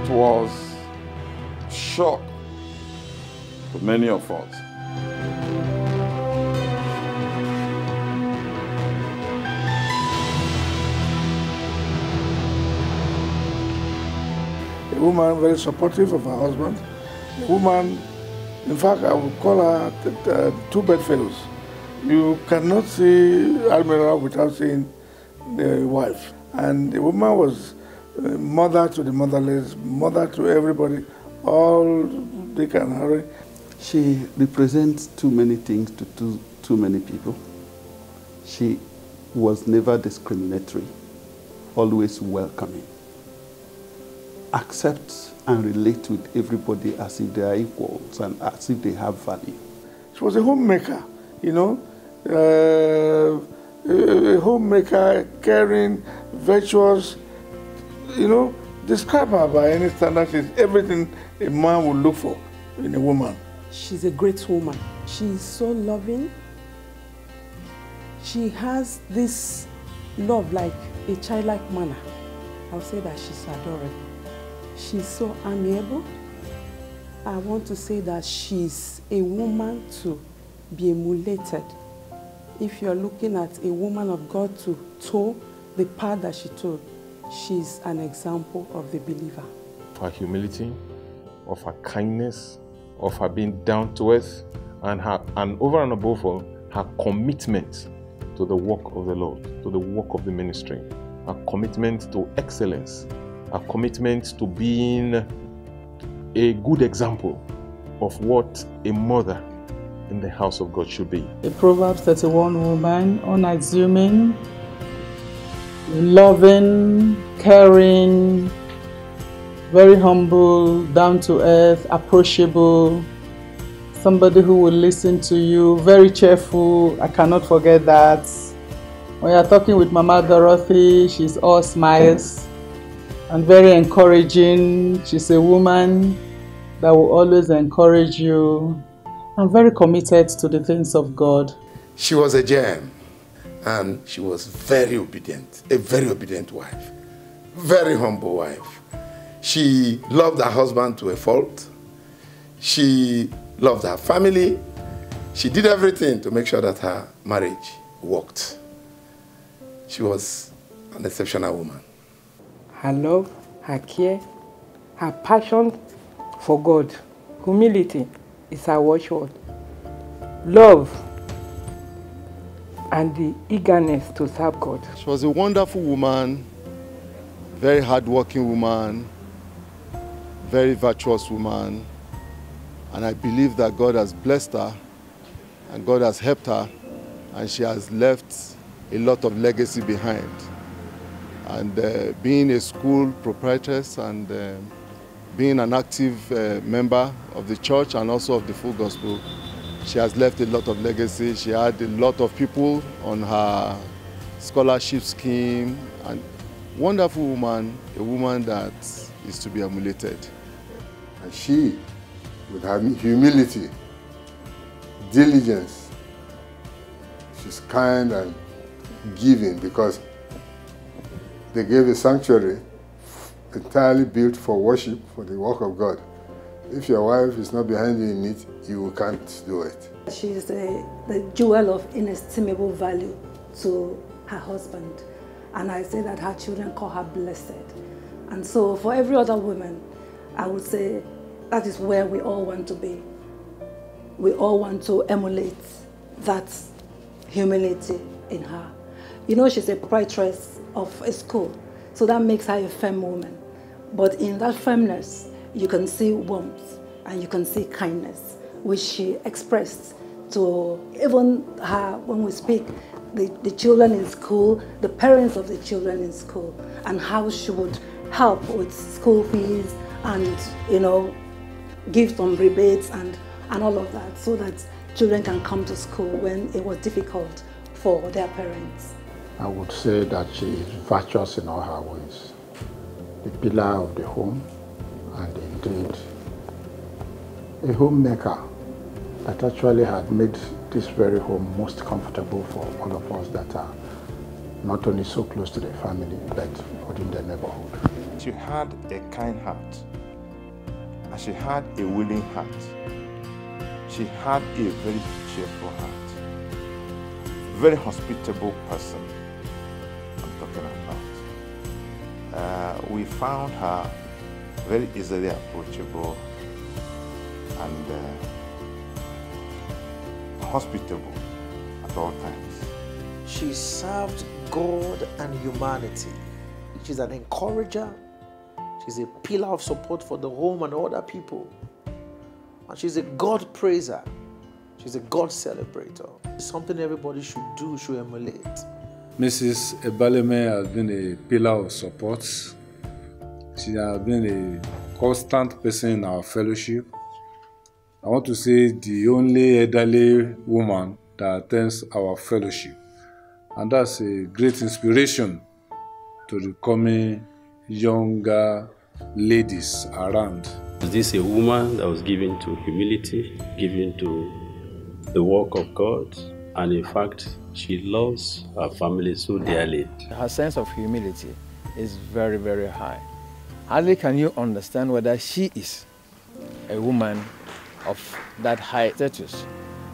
It was shock to many of us. A woman very supportive of her husband. A woman, in fact, I would call her uh, two bedfellows. You cannot see Almira without seeing the wife. And the woman was mother to the motherless, mother to everybody, all they can Harry. She represents too many things to too, too many people. She was never discriminatory, always welcoming. Accepts and relates with everybody as if they are equals and as if they have value. She was a homemaker, you know, uh, a homemaker, caring, virtuous, you know, describe her by any standard. She's everything a man would look for in a woman. She's a great woman. She's so loving. She has this love like a childlike manner. I'll say that she's adorable. She's so amiable. I want to say that she's a woman to be emulated. If you're looking at a woman of God to toe the path that she took, she's an example of the believer. Of her humility, of her kindness, of her being down to earth, and her and over and above all, her commitment to the work of the Lord, to the work of the ministry, her commitment to excellence, her commitment to being a good example of what a mother in the house of God should be. A Proverbs 31 woman, unassuming, loving, caring, very humble, down to earth, approachable, somebody who will listen to you, very cheerful. I cannot forget that. When you're talking with Mama Dorothy, she's all smiles and very encouraging. She's a woman that will always encourage you and very committed to the things of God. She was a gem and she was very obedient, a very obedient wife, very humble wife. She loved her husband to a fault. She loved her family. She did everything to make sure that her marriage worked. She was an exceptional woman. Her love, her care, her passion for God, humility is her watchword. Love and the eagerness to serve God. She was a wonderful woman, very hardworking woman, very virtuous woman. And I believe that God has blessed her and God has helped her and she has left a lot of legacy behind. And uh, being a school proprietress and uh, being an active uh, member of the church and also of the full gospel, she has left a lot of legacy. She had a lot of people on her scholarship scheme and wonderful woman, a woman that is to be emulated. And she, with her humility, diligence, she's kind and giving because they gave a sanctuary entirely built for worship, for the work of God. If your wife is not behind you in it, you can't do it. She's the, the jewel of inestimable value to her husband. And I say that her children call her blessed. And so for every other woman, I would say that is where we all want to be. We all want to emulate that humility in her. You know, she's a proprietress of a school, so that makes her a firm woman. But in that firmness, you can see warmth and you can see kindness, which she expressed to even her when we speak, the, the children in school, the parents of the children in school, and how she would help with school fees and, you know, give some rebates and, and all of that so that children can come to school when it was difficult for their parents. I would say that she is virtuous in all her ways, the pillar of the home, and indeed a homemaker that actually had made this very home most comfortable for all of us that are not only so close to the family, but within the neighborhood. She had a kind heart, and she had a willing heart. She had a very cheerful heart, very hospitable person. I'm talking about. Uh, we found her very easily approachable and uh, hospitable at all times. She served God and humanity. She's an encourager. She's a pillar of support for the home and other people. And she's a God praiser. She's a God celebrator. It's something everybody should do, should emulate. Mrs. Ebhaleme has been a pillar of support. She has been a constant person in our fellowship. I want to say the only elderly woman that attends our fellowship. And that's a great inspiration to the coming younger ladies around. Is this a woman that was given to humility, given to the work of God, and in fact, she loves her family so dearly. Her sense of humility is very, very high. Hardly can you understand whether she is a woman of that high status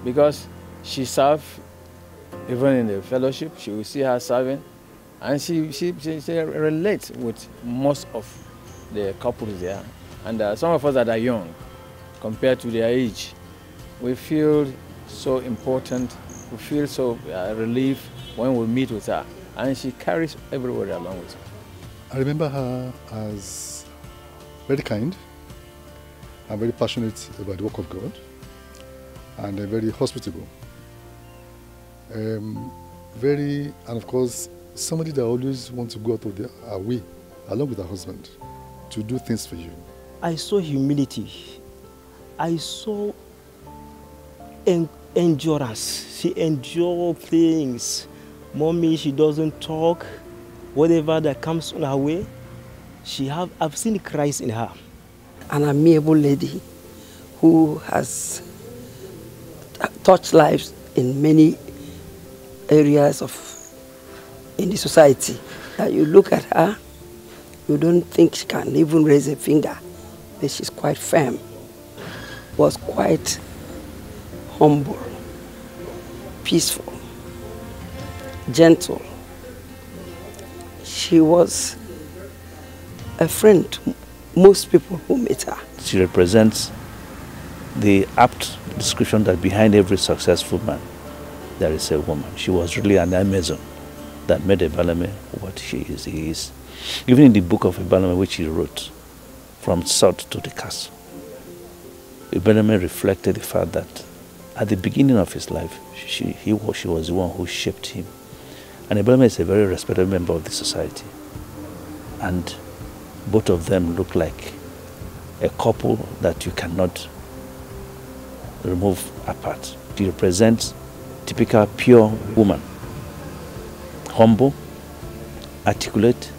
because she served even in the fellowship, she will see her serving, and she, she, she, she relates with most of the couples there. And uh, some of us that are young, compared to their age, we feel so important, we feel so uh, relieved when we meet with her, and she carries everybody along with her. I remember her as very kind and very passionate about the work of God and uh, very hospitable. Um, very, and of course, somebody that always wants to go out of their our way, along with her husband, to do things for you. I saw humility. I saw en- endurance. She endured things. Mommy, she doesn't talk. Whatever that comes on her way, she have. I've seen Christ in her. An amiable lady who has touched lives in many areas of in the society. That you look at her, you don't think she can even raise a finger, but she's quite firm. Was quite humble, peaceful, gentle. She was a friend to most people who met her. She represents the apt description that behind every successful man there is a woman. She was really an Amazon that made Ebhaleme what she is. He is. Even in the book of Ebhaleme, which he wrote, from south to the castle, Ebhaleme reflected the fact that at the beginning of his life, she, he she was the one who shaped him. And Ebhaleme is a very respected member of the society. And both of them look like a couple that you cannot remove apart. He represents typical pure woman. Humble, articulate,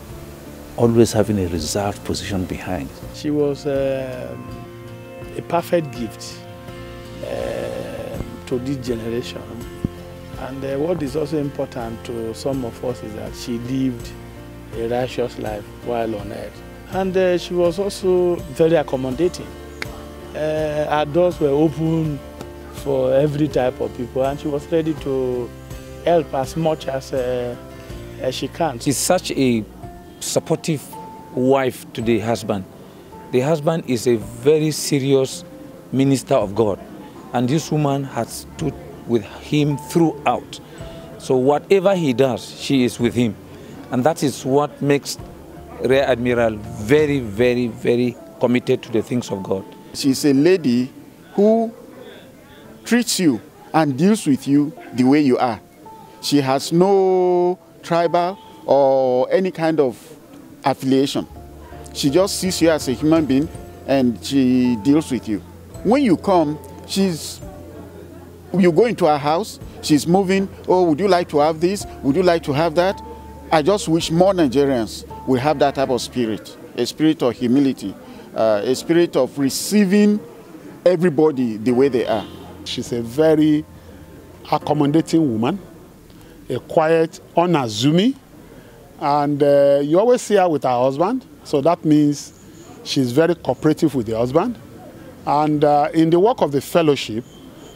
always having a reserved position behind. She was um, a perfect gift uh, to this generation. And uh, what is also important to some of us is that she lived a righteous life while on earth. And uh, she was also very accommodating. Uh, her doors were open for every type of people, and she was ready to help as much as, uh, as she can. She's such a supportive wife to the husband. The husband is a very serious minister of God, and this woman has stood with him throughout. So whatever he does, she is with him, and that is what makes Rear Admiral very, very, very committed to the things of God. She's a lady who treats you and deals with you the way you are. She has no tribal or any kind of affiliation. She just sees you as a human being and she deals with you. When you come, she's you go into her house, she's moving, oh, would you like to have this? Would you like to have that? I just wish more Nigerians will have that type of spirit, a spirit of humility, uh, a spirit of receiving everybody the way they are. She's a very accommodating woman, a quiet, unassuming, and uh, you always see her with her husband, So that means she's very cooperative with the husband. And uh, in the work of the fellowship,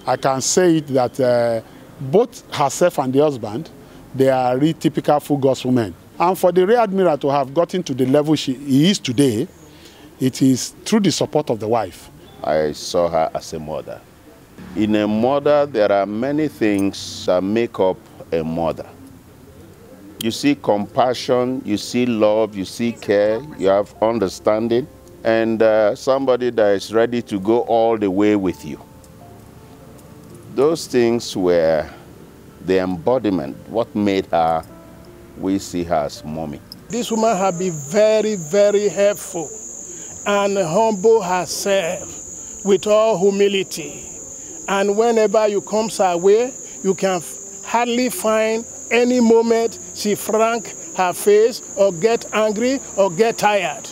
I can say it that uh, both herself and the husband, they are really typical full gospel men. And for the rear admiral to have gotten to the level she is today, it is through the support of the wife. I saw her as a mother. In a mother, there are many things that make up a mother. You see compassion, you see love, you see care, you have understanding, and uh, somebody that is ready to go all the way with you. Those things were the embodiment, what made her, we see her as mommy. This woman has been very, very helpful and humble herself with all humility. And whenever you comes her way, you can hardly find any moment she frank her face or get angry or get tired.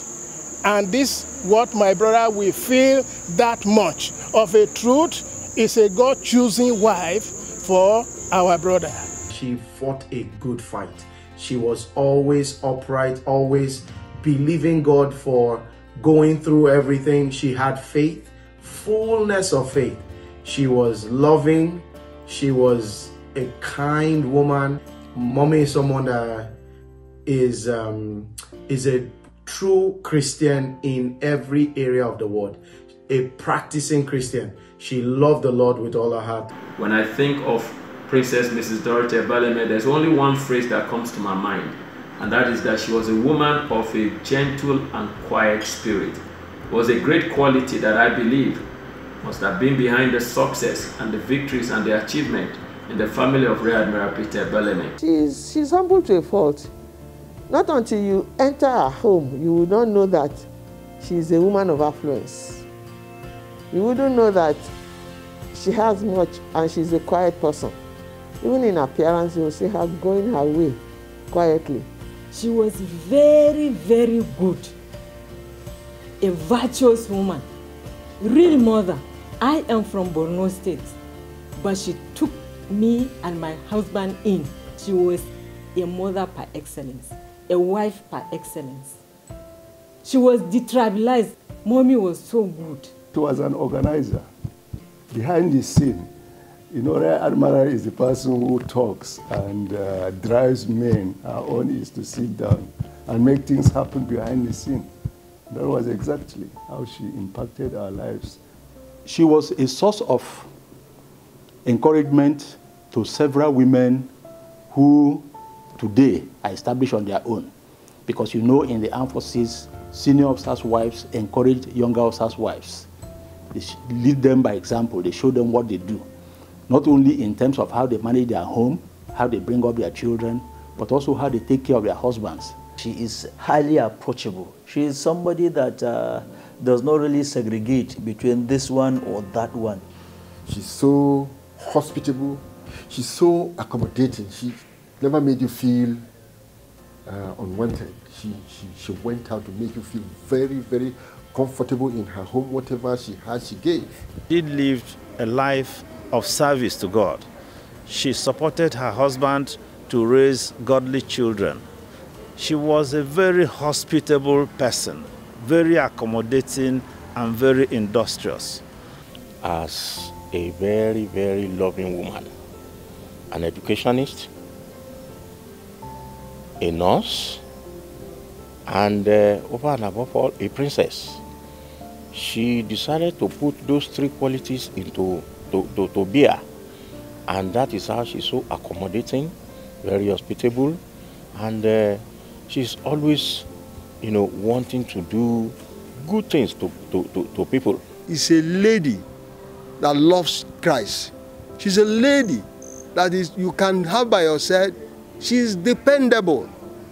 And this what my brother will feel that much of a truth is a God choosing wife for our brother. She fought a good fight. She was always upright, always believing God for going through everything. She had faith, fullness of faith. She was loving. She was a kind woman. Mommy is someone that is um, is a true Christian in every area of the world, a practicing Christian. She loved the Lord with all her heart. When I think of Princess Mrs. Dorothy Ebhaleme, there's only one phrase that comes to my mind, and that is that she was a woman of a gentle and quiet spirit. It was a great quality that I believe must have been behind the success and the victories and the achievement in the family of Rear Admiral Peter Ebhaleme. She's, she's humble to a fault. Not until you enter her home, you will not know that she's a woman of affluence. You wouldn't know that she has much and she's a quiet person. Even in appearance, you will see her going her way quietly. She was very, very good. A virtuous woman. Real mother. I am from Borno State, but she took me and my husband in. She was a mother par excellence, a wife par excellence. She was detribalized. Mommy was so good. Was an organizer. Behind the scene, you know, Rear Admiral is the person who talks and uh, drives men. Our own is to sit down and make things happen behind the scene. That was exactly how she impacted our lives. She was a source of encouragement to several women who today are established on their own. Because you know, in the armed forces, senior officers' wives encourage younger officers' wives. They lead them by example, they show them what they do. Not only in terms of how they manage their home, how they bring up their children, but also how they take care of their husbands. She is highly approachable. She is somebody that uh, does not really segregate between this one or that one. She's so hospitable. She's so accommodating. She never made you feel uh, unwanted. She, she, she went out to make you feel very, very comfortable in her home. Whatever she had, she gave. She lived a life of service to God. She supported her husband to raise godly children. She was a very hospitable person, very accommodating and very industrious. As a very, very loving woman, an educationist, a nurse, and uh, over and above all, a princess. She decided to put those three qualities into to, to, to bear. And that is how she's so accommodating, very hospitable, and uh, she's always, you know, wanting to do good things to, to, to, to people. is a lady that loves Christ. She's a lady that is you can have by your side. She's dependable.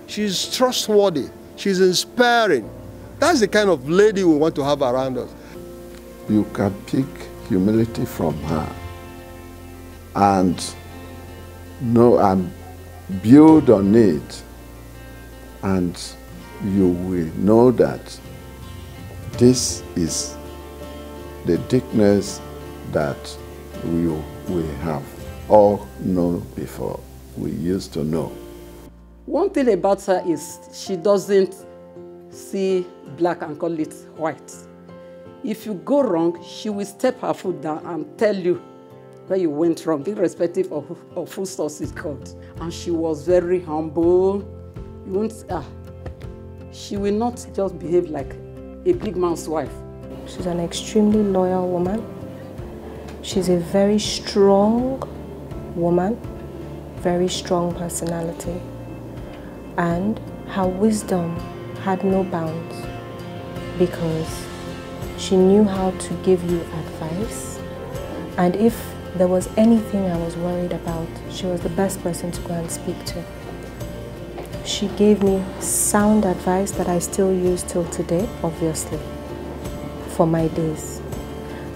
She's trustworthy. She's inspiring. That's the kind of lady we want to have around us. You can pick humility from her and know and build on it and you will know that this is the thickness that we, we have all known before. We used to know. One thing about her is she doesn't see black and call it white. If you go wrong, she will step her foot down and tell you where you went wrong, irrespective of, of whose source is called. And she was very humble. You won't, ah, she will not just behave like a big man's wife. She's an extremely loyal woman. She's a very strong woman, very strong personality. And her wisdom had no bounds because she knew how to give you advice. And if there was anything I was worried about, she was the best person to go and speak to. She gave me sound advice that I still use till today, obviously, for my days.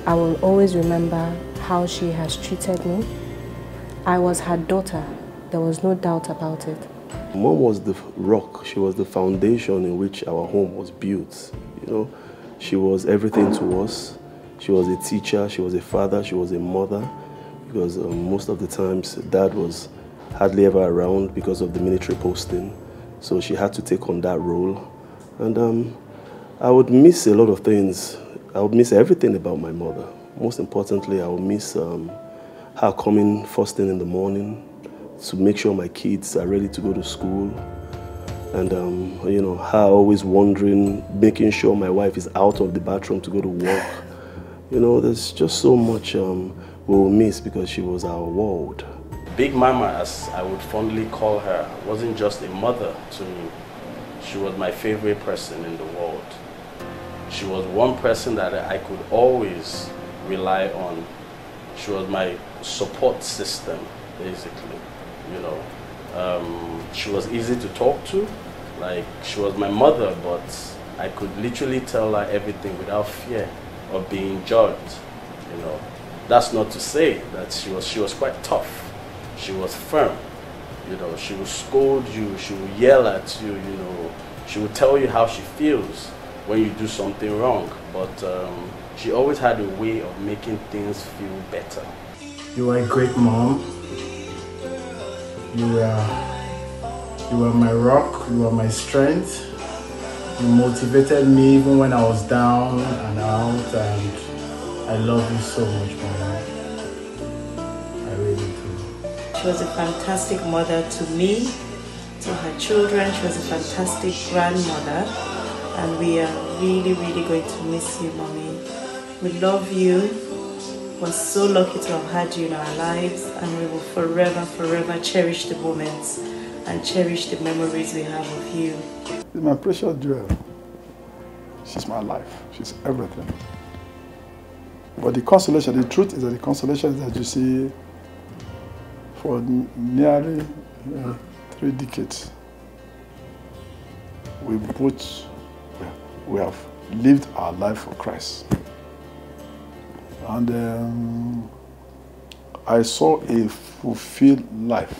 I will always remember how she has treated me. I was her daughter. There was no doubt about it. Mom was the rock. She was the foundation in which our home was built. You know, she was everything to us. She was a teacher. She was a father. She was a mother. Because um, most of the times, dad was hardly ever around because of the military posting. So she had to take on that role. And um, I would miss a lot of things. I would miss everything about my mother. Most importantly, I would miss um, her coming first thing in the morning, to make sure my kids are ready to go to school. And, um, you know, her always wondering, making sure my wife is out of the bathroom to go to work. You know, there's just so much um, we will miss because she was our world. Big Mama, as I would fondly call her, wasn't just a mother to me. She was my favorite person in the world. She was one person that I could always rely on. She was my support system, basically you know. Um, she was easy to talk to. Like, she was my mother, but I could literally tell her everything without fear of being judged, you know. That's not to say that she was, she was quite tough. She was firm, you know. She would scold you, she would yell at you, you know. She would tell you how she feels when you do something wrong, but um, she always had a way of making things feel better. You are a great mom. You were, you were my rock, you were my strength. You motivated me even when I was down and out and I love you so much, Mama. I really do. She was a fantastic mother to me, to her children. She was a fantastic grandmother. And we are really, really going to miss you, Mommy. We love you. We're so lucky to have had you in our lives and we will forever, forever cherish the moments and cherish the memories we have of you. She's my precious jewel. She's my life. She's everything. But the consolation, the truth is that the consolation is that you see for nearly uh, three decades, we both we have lived our life for Christ. And um, I saw a fulfilled life.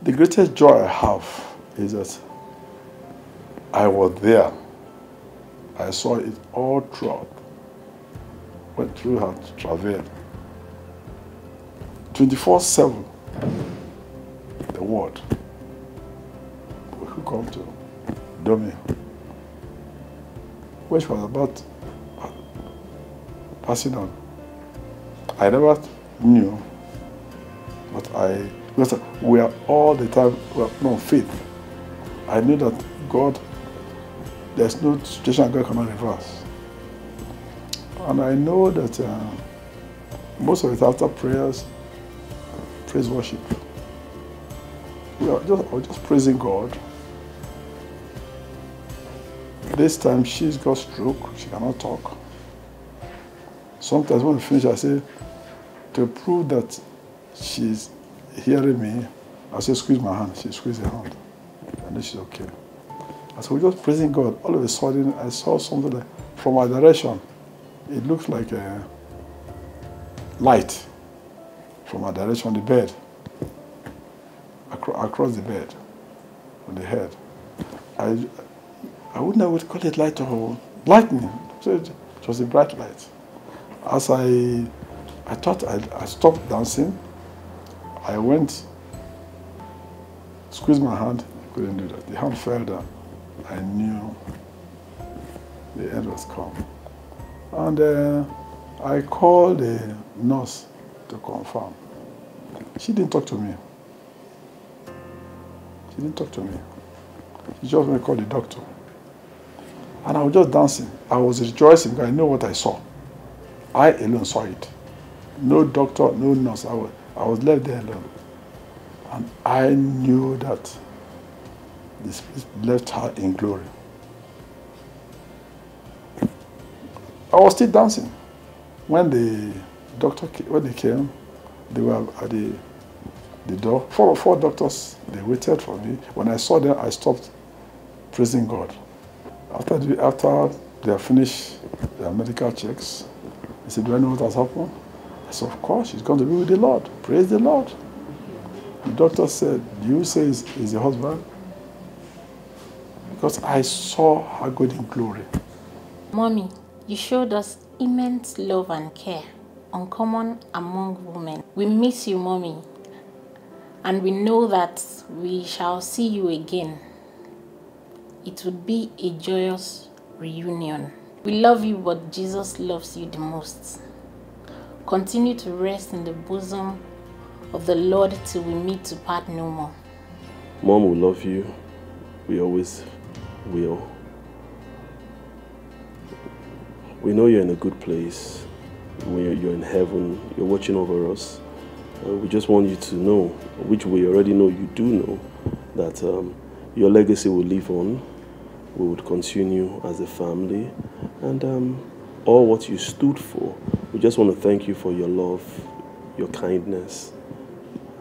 The greatest joy I have is that I was there. I saw it all throughout, went through her travel. 24 7, the word. We could come to Domi which was about passing on. I never knew, but I, because we are all the time, well, no, faith. I knew that God, there's no situation God cannot reverse. And I know that uh, most of it after prayers, praise worship. We are just, are just praising God this time she's got stroke, she cannot talk. Sometimes when we finish, I say, to prove that she's hearing me, I say, squeeze my hand. She squeezes her hand. And then she's okay. And so we're just praising God. All of a sudden, I saw something like, from my direction. It looks like a light from my direction on the bed, acro across the bed, on the head. I, I wouldn't what to call it light or lightning. So it was a bright light. As I, I thought I, I stopped dancing, I went, squeezed my hand, Couldn't do that. The hand fell down. I knew the end was come. And uh, I called the nurse to confirm. She didn't talk to me. She didn't talk to me. She just went to call the doctor. And I was just dancing. I was rejoicing because I know what I saw. I alone saw it. No doctor, no nurse. I was, I was left there alone. And I knew that the Spirit left her in glory. I was still dancing. When the doctor, when they came, they were at the, the door. Four, four doctors, they waited for me. When I saw them, I stopped praising God. After, the, after they have finished their medical checks, they said, do I know what has happened? I said, of course, she's going to be with the Lord. Praise the Lord. The doctor said, do you say is is the husband? Because I saw her God in glory. Mommy, you showed us immense love and care, uncommon among women. We miss you, Mommy, and we know that we shall see you again. It would be a joyous reunion. We love you, but Jesus loves you the most. Continue to rest in the bosom of the Lord till we meet to part no more. Mom, will love you. We always will. We know you're in a good place. You're in heaven, you're watching over us. We just want you to know, which we already know you do know, that um, your legacy will live on. We would continue as a family. And um, all what you stood for, we just want to thank you for your love, your kindness.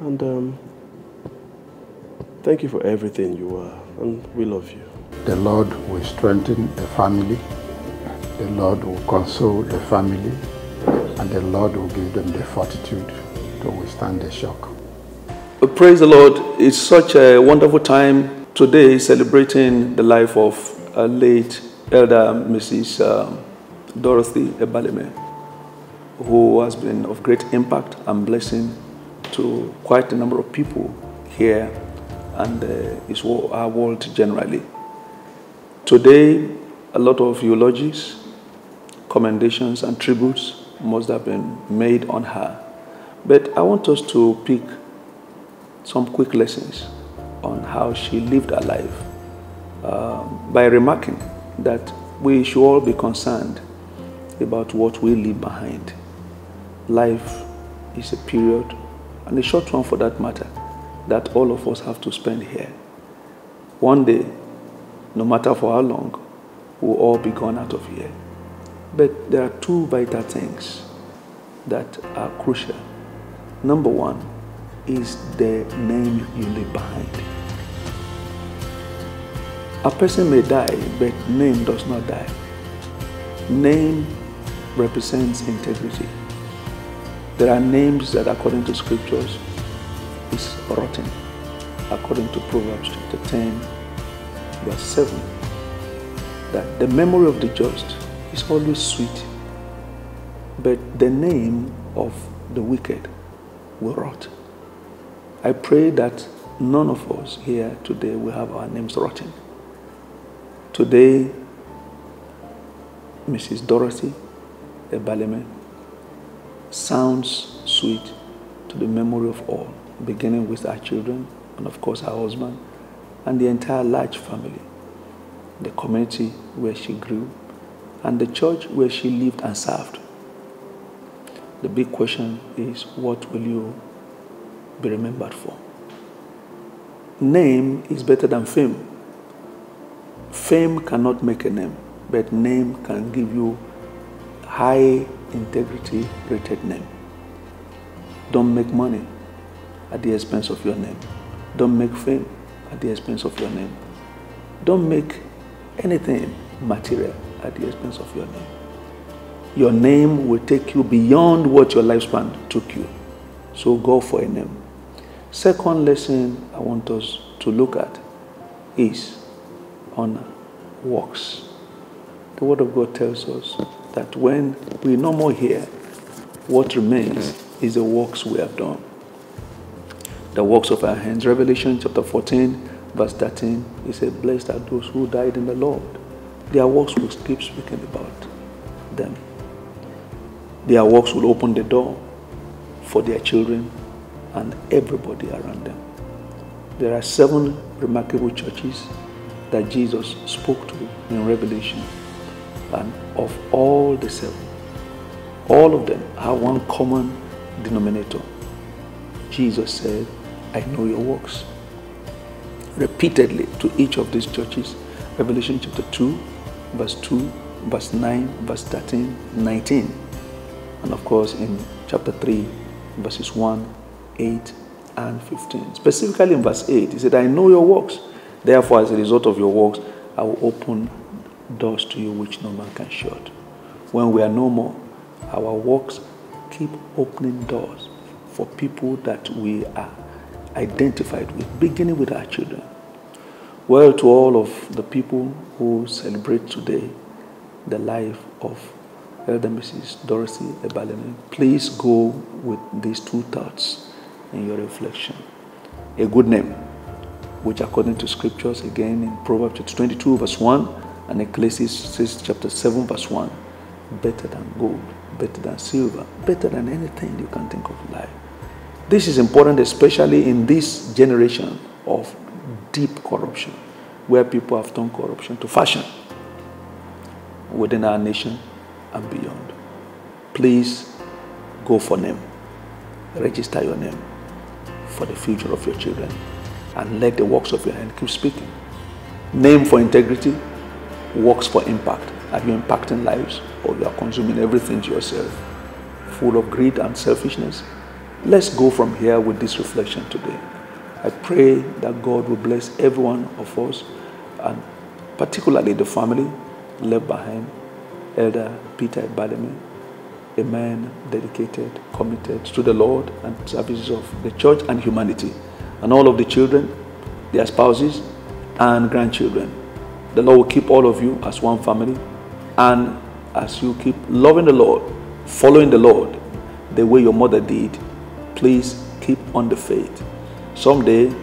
And um, thank you for everything you are. And we love you. The Lord will strengthen the family. The Lord will console the family. And the Lord will give them the fortitude to withstand the shock. Praise the Lord. It's such a wonderful time today celebrating the life of a late elder Mrs. Um, Dorothy Ebhaleme, who has been of great impact and blessing to quite a number of people here and uh, our world generally. Today, a lot of eulogies, commendations, and tributes must have been made on her. But I want us to pick some quick lessons on how she lived her life uh, by remarking that we should all be concerned about what we leave behind. Life is a period, and a short one for that matter, that all of us have to spend here. One day, no matter for how long, we'll all be gone out of here. But there are two vital things that are crucial. Number one is the name you leave behind. A person may die, but name does not die. Name represents integrity. There are names that, according to scriptures, is rotten. According to Proverbs chapter 10, verse 7, that the memory of the just is always sweet, but the name of the wicked will rot. I pray that none of us here today will have our names rotten. Today, Mrs. Dorothy Ebhaleme sounds sweet to the memory of all, beginning with our children and, of course, her husband and the entire large family, the community where she grew, and the church where she lived and served. The big question is what will you be remembered for? Name is better than fame. Fame cannot make a name, but name can give you high integrity rated name. Don't make money at the expense of your name. Don't make fame at the expense of your name. Don't make anything material at the expense of your name. Your name will take you beyond what your lifespan took you. So go for a name. Second lesson I want us to look at is on works. The Word of God tells us that when we no more hear, what remains is the works we have done. The works of our hands. Revelation chapter 14 verse 13, he said, Blessed are those who died in the Lord. Their works will keep speaking about them. Their works will open the door for their children and everybody around them. There are seven remarkable churches that Jesus spoke to in Revelation. And of all the seven, all of them have one common denominator. Jesus said, I know your works. Repeatedly to each of these churches, Revelation chapter 2, verse 2, verse 9, verse 13, 19. And of course, in chapter 3, verses 1, 8, and 15. Specifically in verse 8, he said, I know your works. Therefore, as a result of your works, I will open doors to you which no man can shut. When we are no more, our works keep opening doors for people that we are identified with, beginning with our children. Well, to all of the people who celebrate today the life of Elder Mrs. Dorothy Ebhaleme, please go with these two thoughts in your reflection. A good name, which according to scriptures, again in Proverbs 22, verse 1, and Ecclesiastes chapter 7, verse 1, better than gold, better than silver, better than anything you can think of in life. This is important, especially in this generation of deep corruption, where people have turned corruption to fashion within our nation and beyond. Please go for name. Register your name for the future of your children and let the works of your hand keep speaking. Name for integrity, works for impact. Are you impacting lives or you are consuming everything to yourself? Full of greed and selfishness? Let's go from here with this reflection today. I pray that God will bless every one of us and particularly the family left behind. Elder Peter Ebhaleme, a man dedicated, committed to the Lord and services of the church and humanity, and all of the children, their spouses, and grandchildren. The Lord will keep all of you as one family, and as you keep loving the Lord, following the Lord the way your mother did, please keep on the faith. Someday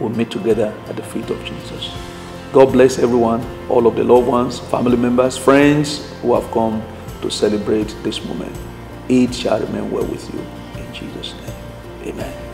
we'll meet together at the feet of Jesus. God bless everyone, all of the loved ones, family members, friends who have come to celebrate this moment. It shall remain well with you. In Jesus' name, amen.